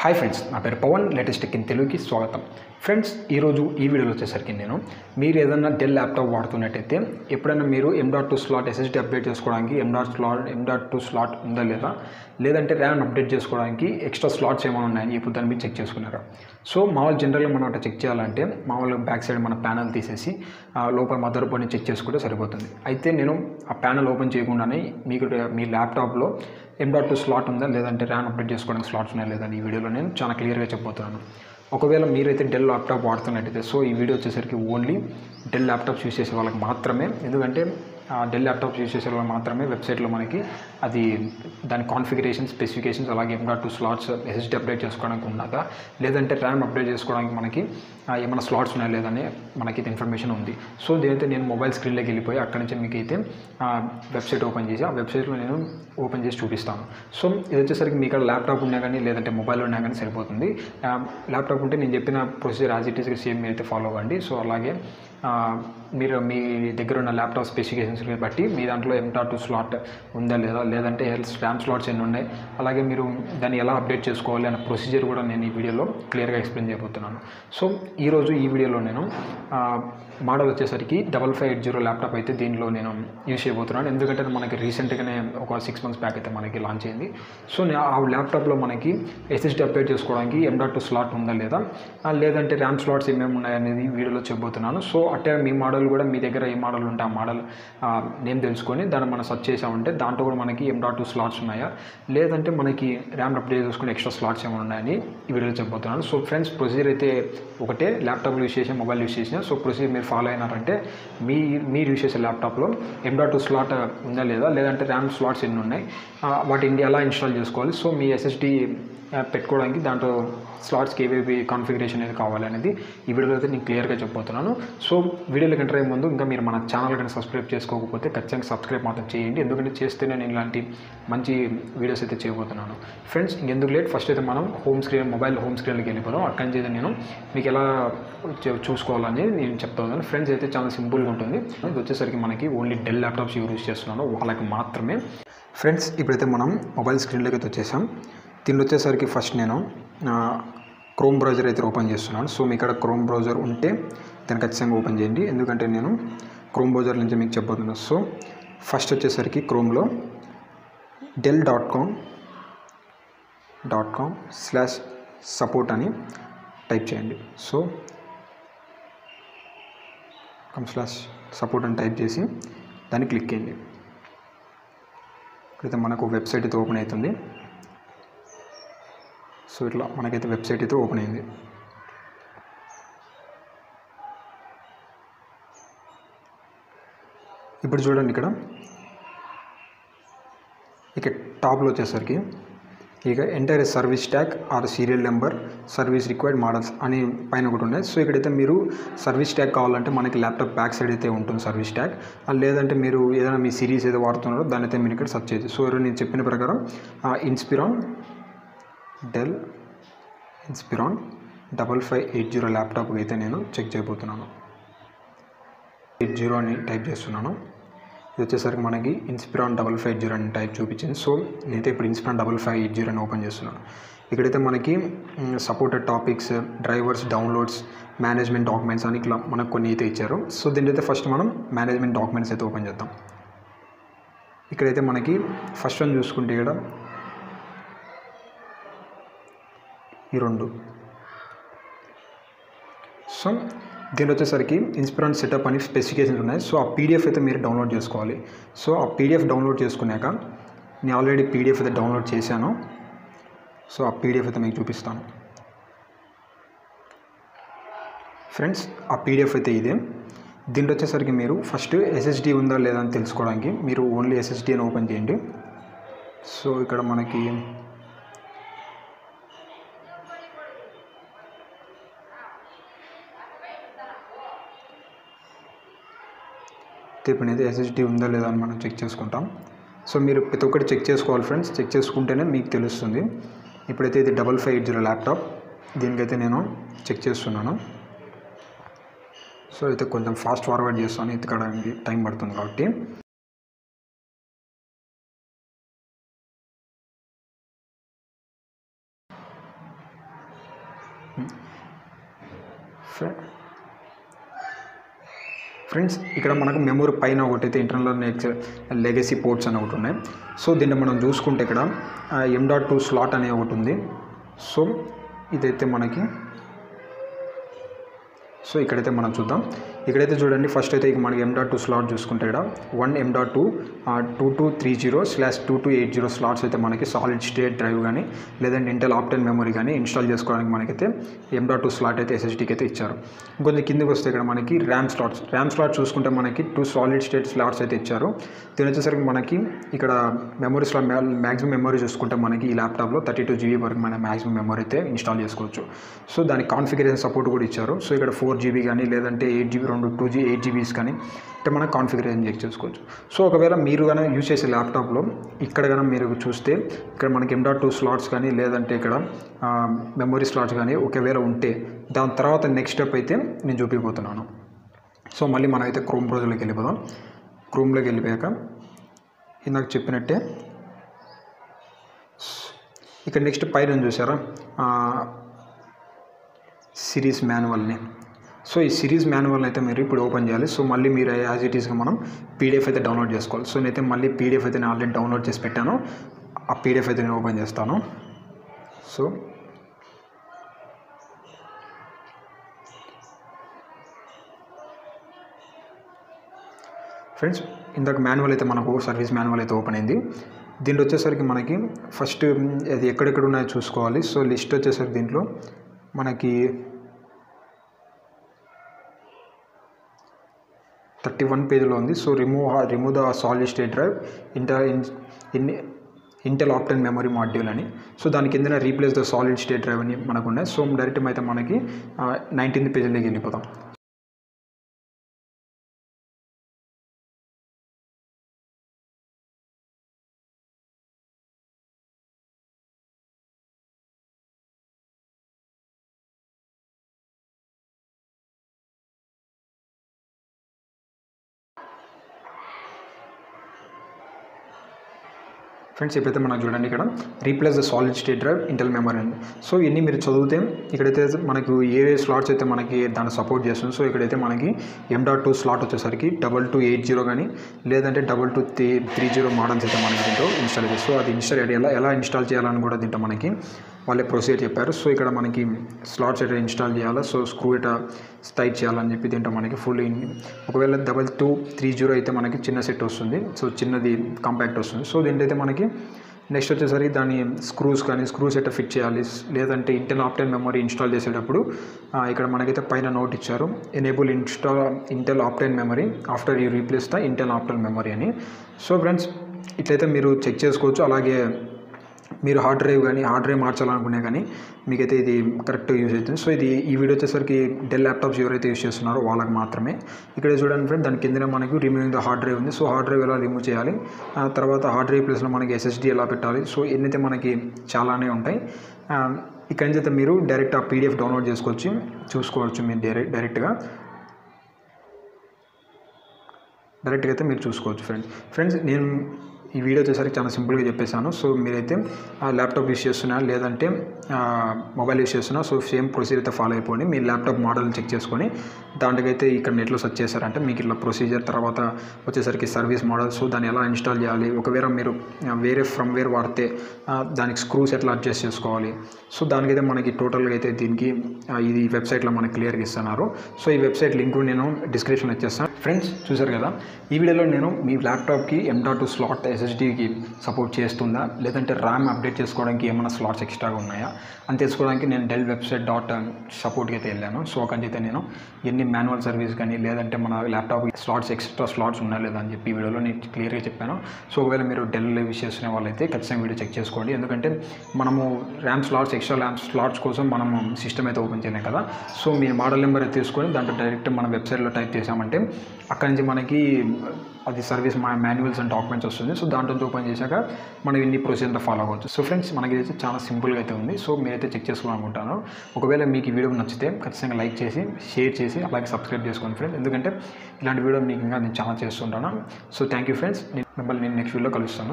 Hi friends నా పేరు Pawan latest కింద ఇన్ తెలుగుకి స్వాగతం. ఫ్రెండ్స్ ఈరోజు ఈ వీడియోలో వచ్చేసరికి నేను మీరు ఏదైనా డెల్ ల్యాప్టాప్ వాడుతున్నట్టయితే ఎప్పుడైనా మీరు M dot two slot SSD update చేసుకోవడానికి M dot slot M dot two slot ఉందా లేదా? లేదంటే ర్యామ్ అప్డేట్ చేసుకోవడానికి ఎక్స్ట్రా స్లాట్స్ ఏమైనా ఉన్నాయని ఇప్పుడు దాన్ని మీరు చెక్ చేసుకున్నారా? సో మామూలు జనరల్గా మనం అట్లా చెక్ చేయాలంటే మామూలుగా బ్యాక్ సైడ్ మన ప్యానల్ తీసేసి ఆ, లోపల మదర్ బోర్డ్ని చెక్ చేసుకుంటే సరిపోతుంది. అయితే నేను ఆ ప్యానల్ ఓపెన్ చేయకుండానే మీకు మీ ల్యాప్టాప్లో ఎం డాట్ టూ స్లాట్ ఉందా? లేదంటే ర్యామ్ అప్డేట్ చేసుకోవడానికి స్లాట్స్ ఉన్నాయా? లేదా? ఈ వీడియోలో నేను చాలా క్లియర్గా చెప్పబోతున్నాను. ఒకవేళ మీరైతే డెల్ ల్యాప్టాప్ వాడుతున్నట్టయితే సో ఈ వీడియో వచ్చేసరికి ఓన్లీ డెల్ ల్యాప్టాప్స్ యూస్ చేసే వాళ్ళకి మాత్రమే. ఎందుకంటే డెల్ ల్యాప్టాప్స్ యూస్ చేసే వాళ్ళకి మాత్రమే వెబ్సైట్లో మనకి అది దాని కాన్ఫిగరేషన్ స్పెసిఫికేషన్స్ అలాగే M dot two slots SSD update చేసుకోవడానికి ఉన్నదా? లేదంటే ర్యామ్ అప్డేట్ చేసుకోవడానికి మనకి ఏమైనా స్లాట్స్ ఉన్నాయా లేదని మనకి ఇన్ఫర్మేషన్ ఉంది. సో దీనైతే నేను మొబైల్ స్క్రీన్లోకి వెళ్ళిపోయి అక్కడి నుంచి మీకు అయితే వెబ్సైట్ ఓపెన్ చేసి ఆ వెబ్సైట్లో నేను ఓపెన్ చేసి చూపిస్తాను. సో ఇది వచ్చేసరికి మీ ఇక్కడ ల్యాప్టాప్ ఉన్నా కానీ లేదంటే మొబైల్ ఉన్నా కానీ సరిపోతుంది. ల్యాప్టాప్ ఉంటే నేను చెప్పిన ప్రొసీజర్ యాజ్ ఇట్ ఈస్గా సేమ్ అయితే ఫాలో అవ్వండి. సో అలాగే ఆ, మీరు మీ దగ్గర ఉన్న ల్యాప్టాప్ స్పెసిఫికేషన్స్ని బట్టి మీ దాంట్లో ఎం టూ స్లాట్ ఉందా లేదా? లేదంటే ర్యామ్ స్లాట్స్ ఎన్ని ఉన్నాయి? అలాగే మీరు దాన్ని ఎలా అప్డేట్ చేసుకోవాలి అనే ప్రొసీజర్ కూడా నేను ఈ వీడియోలో క్లియర్గా ఎక్స్ప్లెయిన్ చేయబోతున్నాను. సో ఈరోజు ఈ వీడియోలో నేను మోడల్ వచ్చేసరికి double five eight zero laptop అయితే దీనిలో నేను యూస్ చేయబోతున్నాను. ఎందుకంటే అది మనకి రీసెంట్గానే ఒక సిక్స్ మంత్స్ బ్యాక్ అయితే మనకి లాంచ్ అయింది. సో ఆ ల్యాప్టాప్లో మనకి ఎస్ఎస్డి అప్డేట్ చేసుకోవడానికి ఎం టూ స్లాట్ ఉందా లేదా? లేదంటే ర్యామ్ స్లాట్స్ ఏమేమి ఉన్నాయనేది వీడియోలో చెప్పబోతున్నాను. సో అట్టే మీ మోడల్ కూడా మీ దగ్గర ఏ మోడల్ ఉంటే ఆ మోడల్ నేమ్ తెలుసుకొని దాన్ని మనం సెర్చ్ చేసామంటే దాంట్లో కూడా మనకి ఎం డాట్ టూ స్లాట్స్ ఉన్నాయా? లేదంటే మనకి ర్యామ్ అప్డేట్ చేసుకుని ఎక్స్ట్రా స్లాట్స్ ఏమైనా ఉన్నాయని ఈ వీడియోలో చెప్పబోతున్నాను. సో ఫ్రెండ్స్ ప్రొసీజర్ అయితే ఒకటే ల్యాప్టాప్ యూస్ చేసిన మొబైల్ యూస్ చేసిన. సో ప్రొసీజర్ మీరు ఫాలో అయినారంటే మీ మీరు యూస్ చేసే ల్యాప్టాప్లో ఎం డాట్ టూ స్లాట్ ఉందా లేదా? లేదంటే ర్యామ్ స్లాట్స్ ఎన్ని ఉన్నాయి? వాటిని ఎలా ఇన్స్టాల్ చేసుకోవాలి? సో మీ ఎస్ఎస్డి పెట్టుకోవడానికి దాంట్లో స్లాట్స్కి ఏవేవి కాన్ఫిగరేషన్ అనేది కావాలనేది ఈ వీడియోలో అయితే నేను క్లియర్గా చెప్పబోతున్నాను. సో వీడియోలోకి ఎంటర్ అయ్యే ముందు ఇంకా మీరు మన ఛానల్ కానీ సబ్స్క్రైబ్ చేసుకోకపోతే ఖచ్చితంగా సబ్స్క్రైబ్ మాత్రం చేయండి. ఎందుకంటే చేస్తే నేను ఇలాంటి మంచి వీడియోస్ అయితే చేయబోతున్నాను. ఫ్రెండ్స్ ఇంకెందుకు లేట్? ఫస్ట్ అయితే మనం హోమ్ స్క్రీన్ మొబైల్ హోమ్ స్క్రీన్కి వెళ్ళిపోదాం. అక్కడి నుంచి అయితే నేను మీకు ఎలా చూ- చూసుకోవాలని నేను చెప్తాను ఫ్రెండ్స్ అయితే చాలా సింపుల్గా ఉంటుంది. ఇది వచ్చేసరికి మనకి ఓన్లీ డెల్ ల్యాప్టాప్స్ యూజ్ చేస్తున్నాను. వాళ్ళకి మాత్రమే. ఫ్రెండ్స్ ఇప్పుడైతే మనం మొబైల్ స్క్రీన్లోకి అయితే వచ్చేసాం. దీనిలో వచ్చేసరికి ఫస్ట్ నేను క్రోమ్ బ్రౌజర్ అయితే ఓపెన్ చేస్తున్నాను. సో మీ ఇక్కడ క్రోమ్ బ్రౌజర్ ఉంటే దాన్ని ఖచ్చితంగా ఓపెన్ చేయండి. ఎందుకంటే నేను క్రోమ్ బ్రౌజర్ నుంచి మీకు చెప్పబోతున్నాను సో ఫస్ట్ వచ్చేసరికి క్రోమ్లో Dell dot com dot com slash support అని టైప్ చేయండి. సో కమ్ స్లాష్ సపోర్ట్ అని టైప్ చేసి దాన్ని క్లిక్ చేయండి. ఇక్కడైతే మనకు వెబ్సైట్ అయితే ఓపెన్ అవుతుంది. సో ఇట్లా మనకైతే వెబ్సైట్ అయితే ఓపెన్ అయింది. ఇప్పుడు చూడండి ఇక్కడ. ఇక టాప్లో వచ్చేసరికి ఇక entire service tag or serial number service required models అని పైన ఒకటి ఉన్నాయి సో ఇక్కడైతే మీరు సర్వీస్ ట్యాగ్ కావాలంటే మనకి ల్యాప్టాప్ బ్యాక్ సైడ్ అయితే ఉంటుంది సర్వీస్ ట్యాగ్ లేదంటే మీరు ఏదైనా మీ సిరీస్ ఏదో వాడుతున్నారో దాన్ని అయితే మీరు ఇక్కడ సెర్చ్ చేయొచ్చు. సో నేను చెప్పిన ప్రకారం Inspiron Dell Inspiron double five eight zero laptop అయితే నేను చెక్ చేయబోతున్నాను. ఎయిట్ జీరో అని టైప్ చేస్తున్నాను. ఇది వచ్చేసరికి మనకి ఇన్స్పిరాన్ డబల్ ఫైవ్ జీరో అని టైప్ చూపించింది. సో నేనైతే ఇప్పుడు Inspiron double five eight zero అని ఓపెన్ చేస్తున్నాను. ఇక్కడైతే మనకి supported topics drivers downloads management documents అని ఇట్లా మనకు కొన్ని అయితే ఇచ్చారు. సో దీని అయితే ఫస్ట్ మనం మేనేజ్మెంట్ డాక్యుమెంట్స్ అయితే ఓపెన్ చేద్దాం. ఇక్కడైతే మనకి ఫస్ట్ వన్ చూసుకుంటే ఇక్కడ ఈ రెండు. సో దీని వచ్చేసరికి ఇన్స్పిరెంట్ సెటప్ అని స్పెసిఫికేషన్స్ ఉన్నాయి. సో ఆ పీడిఎఫ్ అయితే మీరు డౌన్లోడ్ చేసుకోవాలి. సో ఆ పీడిఎఫ్ డౌన్లోడ్ చేసుకున్నాక నేను ఆల్రెడీ పీడిఎఫ్ అయితే డౌన్లోడ్ చేశాను. సో ఆ పీడిఎఫ్ అయితే మీకు చూపిస్తాను. ఫ్రెండ్స్ ఆ పీడిఎఫ్ అయితే ఇదే. దీంట్లో వచ్చేసరికి మీరు ఫస్ట్ ఎస్ఎస్డి ఉందా లేదా అని తెలుసుకోవడానికి మీరు ఓన్లీ ఎస్ఎస్డి అని ఓపెన్ చేయండి. సో ఇక్కడ మనకి ఇప్పుడు అనేది ఎస్ఎస్డి ఉందా లేదా అని మనం చెక్ చేసుకుంటాం. సో మీరు ప్రతి ఒక్కటి చెక్ చేసుకోవాలి ఫ్రెండ్స్. చెక్ చేసుకుంటేనే మీకు తెలుస్తుంది. ఇప్పుడైతే ఇది double five eight zero laptop. దీనికైతే నేను చెక్ చేస్తున్నాను. సో అయితే కొంచెం ఫాస్ట్ ఫార్వర్డ్ చేస్తాను. ఎత్తుకోవడానికి టైం పడుతుంది కాబట్టి. ఫ్రెండ్ ఫ్రెండ్స్ ఇక్కడ మనకు మెమొరీ పైన ఒకటైతే ఇంటర్నల్ లెగసీ పోర్ట్స్ అని ఒకటి ఉన్నాయి. సో దీన్ని మనం చూసుకుంటే ఇక్కడ ఎం డాట్ టూ స్లాట్ అనే ఒకటి ఉంది. సో ఇదైతే మనకి సో ఇక్కడైతే మనం చూద్దాం. ఇక్కడైతే చూడండి ఫస్ట్ అయితే ఇక మనకి ఎం డాట్ టూ స్లాట్ చూసుకుంటే ఇక్కడ one M dot two two two three zero slash two two eight zero slots అయితే మనకి సాలిడ్ స్టేట్ డ్రైవ్ కానీ లేదంటే ఇంటెల్ ఆప్టెన్ మెమరీ కానీ ఇన్స్టాల్ చేసుకోవడానికి మనకైతే ఎం డాట్ టూ స్లాట్ అయితే ఎస్ఎస్డీకి అయితే ఇచ్చారు. ఇంకొంచెం కిందకి వస్తే ఇక్కడ మనకి ర్యామ్ స్లాట్స్ ర్యామ్ స్లాట్ చూసుకుంటే మనకి టూ సాలిడ్ స్టేట్ స్లాట్స్ అయితే ఇచ్చారు. దీని వచ్చేసరికి మనకి ఇక్కడ మెమరీ స్లాట్ మ్యాక్సిమం మెమరీ చూసుకుంటే మనకి ఈ ల్యాప్టాప్లో థర్టీ టూ జీబీ వరకు మన మ్యాక్సిమం మెమరీ అయితే ఇన్స్టాల్ చేసుకోవచ్చు. సో దానికి కాన్ఫిగరేషన్ సపోర్ట్ కూడా ఇచ్చారు. సో ఇక్కడ ఫోర్ జీబీ కానీ లేదంటే ఎయిట్ జీబీ రెండు టూ జీ ఎయిట్ జీబీస్ కానీ అంటే మనం కాన్ఫిగరేషన్ చెక్ చేసుకోవచ్చు. సో ఒకవేళ మీరు కానీ యూజ్ చేసే ల్యాప్టాప్లో ఇక్కడ కానీ మీరు చూస్తే ఇక్కడ మనకి ఎం డాట్ టూ స్లాట్స్ కానీ లేదంటే ఇక్కడ మెమొరీ స్లాట్స్ కానీ ఒకవేళ ఉంటే దాని తర్వాత నెక్స్ట్ స్టెప్ అయితే నేను చూపిపోతున్నాను. సో మళ్ళీ మనం అయితే క్రోమ్ బ్రౌజర్లోకి వెళ్ళిపోదాం. క్రోమ్లోకి వెళ్ళిపోయాక ఇందాక చెప్పినట్టే ఇక్కడ నెక్స్ట్ పైన చూసారా? సిరీస్ మాన్యువల్ని సో ఈ సిరీస్ మాన్యువల్ అయితే మీరు ఇప్పుడు ఓపెన్ చేయాలి. సో మళ్ళీ మీరు యాజ్ ఇట్ ఈస్గా మనం పీడిఎఫ్ అయితే డౌన్లోడ్ చేసుకోవాలి. సో నేనైతే మళ్ళీ పీడిఎఫ్ అయితే నేను ఆల్రెడీ డౌన్లోడ్ చేసి పెట్టాను. ఆ పీడిఎఫ్ అయితే నేను ఓపెన్ చేస్తాను. సో ఫ్రెండ్స్ ఇందాక మాన్యువల్ అయితే మనకు సర్వీస్ మాన్యువల్ అయితే ఓపెన్ అయింది. దీంట్లో వచ్చేసరికి మనకి ఫస్ట్ అది ఎక్కడెక్కడ ఉన్నాయో చూసుకోవాలి. సో లిస్ట్ వచ్చేసరికి దీంట్లో మనకి థర్టీ వన్ పేజ్లో ఉంది. So remove remove the solid state drive inter in Intel Optane memory module అని. సో దాని కింద replace the solid state drive అని మనకు ఉన్నాయి. సో డైరెక్ట్ అయితే మనకి నైన్టీన్త్ పేజీలోకి వెళ్ళిపోతాం. ఫ్రెండ్స్ ఇప్పుడైతే మనం చూడండి ఇక్కడ replace the solid state drive Intel memory అండి. సో ఇవన్నీ మీరు చదివితే ఇక్కడైతే మనకు ఏ ఏ స్లాట్స్ అయితే మనకి దాన్ని సపోర్ట్ చేస్తుంది సో ఇక్కడైతే మనకి ఎం డాట్ టూ స్లాట్ వచ్చేసరికి డబల్ టూ ఎయిట్ జీరో కానీ లేదంటే double two three three zero models అయితే మనకి దీంట్లో ఇన్స్టాల్ చేస్తాం సో అది ఇన్స్టాల్ ఎలా ఎలా ఇన్స్టాల్ చేయాలని కూడా దీంట్లో మనకి వాళ్ళే ప్రొసీజర్ చెప్పారు. సో ఇక్కడ మనకి స్లాట్స్ ఎట ఇన్స్టాల్ చేయాలా? సో స్క్రూ ఎట టైట్ చేయాలని చెప్పి దీంట్లో మనకి ఫుల్ ఒకవేళ డబల్ టూ త్రీ జీరో అయితే మనకి చిన్న సెట్ వస్తుంది. సో చిన్నది కాంపాక్ట్ వస్తుంది. సో దీంట్లో అయితే మనకి నెక్స్ట్ వచ్చేసరికి దాని స్క్రూస్ కానీ స్క్రూస్ ఎట్లా ఫిట్ చేయాలి? లేదంటే ఇంటర్నల్ ఆప్టెన్ మెమరీ ఇన్స్టాల్ చేసేటప్పుడు ఇక్కడ మనకైతే పైన నోట్ ఇచ్చారు. Enable install Intel Optane memory after you replace the Intel Optane memory అని. సో ఫ్రెండ్స్ ఇట్లయితే మీరు చెక్ చేసుకోవచ్చు. అలాగే మీరు హార్డ్ డ్రైవ్ కానీ హార్డ్ డ్రైవ్ మార్చాలనుకునే కానీ మీకైతే ఇది కరెక్ట్గా యూజ్ అవుతుంది. సో ఇది ఈ వీడియో వచ్చేసరికి డెల్ ల్యాప్టాప్స్ ఎవరైతే యూజ్ చేస్తున్నారో వాళ్ళకి మాత్రమే. ఇక్కడ చూడండి ఫ్రెండ్ దాని కిందనే మనకి రిమూవింగ్ ద హార్డ్ డ్రైవ్ ఉంది. సో హార్డ్ డ్రైవ్ ఎలా రిమూవ్ చేయాలి? ఆ తర్వాత హార్డ్ డ్రైవ్ ప్లేస్లో మనకి ఎస్ఎస్డి ఎలా పెట్టాలి? సో ఎన్నైతే మనకి చాలానే ఉంటాయి. ఇక్కడ నుంచి అయితే మీరు డైరెక్ట్ ఆ పీడిఎఫ్ డౌన్లోడ్ చేసుకోవచ్చు. చూసుకోవచ్చు మీరు డైరెక్ట్ డైరెక్ట్గా డైరెక్ట్గా అయితే మీరు చూసుకోవచ్చు ఫ్రెండ్స్ ఫ్రెండ్స్ నేను ఈ వీడియో వచ్చేసరికి చాలా సింపుల్గా చెప్పేశాను. సో మీరైతే ఆ ల్యాప్టాప్ యూస్ చేస్తున్నా లేదంటే మొబైల్ యూస్ చేస్తున్నా సో సేమ్ ప్రొసీజర్ అయితే ఫాలో అయిపోండి. మీ ల్యాప్టాప్ మోడల్ని చెక్ చేసుకొని దాంట్లోకైతే ఇక్కడ నెట్లో సెర్చ్ చేశారంటే మీకు ఇట్లా ప్రొసీజర్ తర్వాత వచ్చేసరికి సర్వీస్ మోడల్ సో దాన్ని ఎలా ఇన్స్టాల్ చేయాలి? ఒకవేళ మీరు వేరే ఫ్రమ్ వేర్ వాడితే దానికి స్క్రూస్ ఎట్లా అడ్జస్ట్ చేసుకోవాలి? సో దానికైతే మనకి టోటల్గా అయితే దీనికి ఇది వెబ్సైట్లో మనకి క్లియర్గా ఇస్తున్నారు. సో ఈ వెబ్సైట్ లింక్ నేను డిస్క్రిప్షన్ ఇచ్చేస్తాను. ఫ్రెండ్స్ చూసారు కదా? ఈ వీడియోలో నేను మీ ల్యాప్టాప్కి ఎం డాట్ స్లాట్ ఎస్ఎస్డీకి సపోర్ట్ చేస్తుందా? లేదంటే ర్యామ్ అప్డేట్ చేసుకోవడానికి ఏమైనా స్లాట్స్ ఎక్స్ట్రాగా ఉన్నాయా? అని తెలుసుకోవడానికి నేను డెల్ వెబ్సైట్ డాట్ సపోర్ట్కి అయితే వెళ్ళాను. సో అక్కడి అయితే నేను ఎన్ని మాన్యువల్ సర్వీస్ కానీ లేదంటే మన ల్యాప్టాప్ స్లాట్స్ ఎక్స్ట్రా స్లాట్స్ ఉన్నా లేదా అని చెప్పి వీడియోలో నేను క్లియర్గా చెప్పాను. సో ఒకవేళ మీరు డెల్ యూస్ చేసుకునే వాళ్ళైతే ఖచ్చితంగా వీడియో చెక్ చేసుకోండి. ఎందుకంటే మనము RAM slots extra RAM slots కోసం మనం సిస్టమ్ అయితే ఓపెన్ చేయలేం కదా. సో మీ మోడల్ నెంబర్ అయితే తీసుకొని దాంట్లో డైరెక్ట్ మన వెబ్సైట్లో టైప్ చేసామంటే అక్కడి నుంచి మనకి అది సర్వీస్ మా మాన్యువల్స్ అండ్ డాక్యుమెంట్స్ వస్తుంది. సో దాంట్లో ఓపెన్ చేశాక మనం ఇన్ని ప్రొసీజర్ ఫాలో అవ్వచ్చు. సో ఫ్రెండ్స్ మనకి అయితే చాలా సింపుల్గా అయితే ఉంది. సో మీరైతే చెక్ చేసుకోవాలనుకుంటాను. ఒకవేళ మీకు ఈ వీడియో నచ్చితే ఖచ్చితంగా లైక్ చేసి షేర్ చేసి అలాగే సబ్స్క్రైబ్ చేసుకోండి ఫ్రెండ్స్ ఎందుకంటే ఇలాంటి వీడియో మీకు ఇంకా నేను చాలా చేస్తుంటాను. సో థ్యాంక్ యూ ఫ్రెండ్స్ మిమ్మల్ని నేను నెక్స్ట్ వీడియోలో కలుస్తాను.